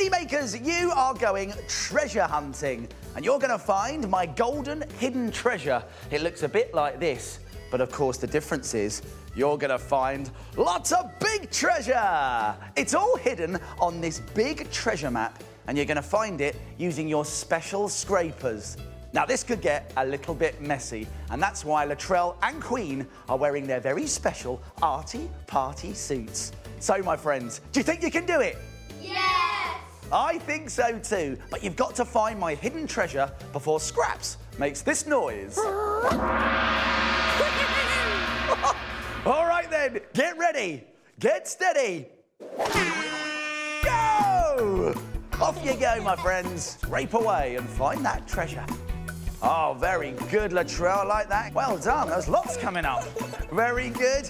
Mini Makers, you are going treasure hunting and you're going to find my golden hidden treasure. It looks a bit like this, but of course the difference is you're going to find lots of big treasure. It's all hidden on this big treasure map and you're going to find it using your special scrapers. Now, this could get a little bit messy, and that's why Latrell and Queen are wearing their very special arty party suits. So, my friends, do you think you can do it? Yes! I think so too, but you've got to find my hidden treasure before Scraps makes this noise. All right then, get ready, get steady. Go! Off you go, my friends. Rape away and find that treasure. Oh, very good, Latrell. I like that. Well done. There's lots coming up. Very good.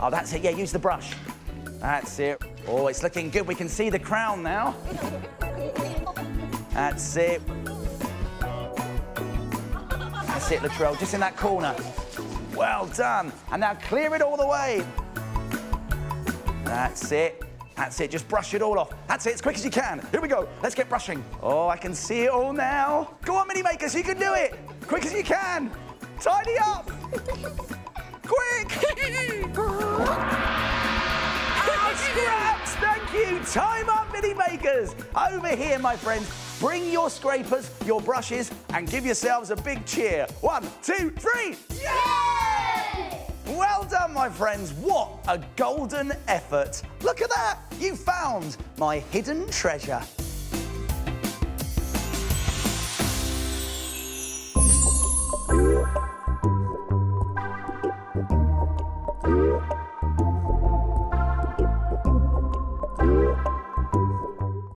Oh, that's it. Yeah, use the brush. That's it. Oh, it's looking good. We can see the crown now. That's it. That's it, Latrell. Just in that corner. Well done. And now clear it all the way. That's it. That's it. Just brush it all off. That's it. As quick as you can. Here we go. Let's get brushing. Oh, I can see it all now. Go on, Mini Makers. You can do it. Quick as you can. Tidy up. Quick. You. Time up, Mini Makers. Over here, my friends. Bring your scrapers, your brushes, and give yourselves a big cheer. One, two, three. Yay! Well done, my friends. What a golden effort. Look at that. You found my hidden treasure.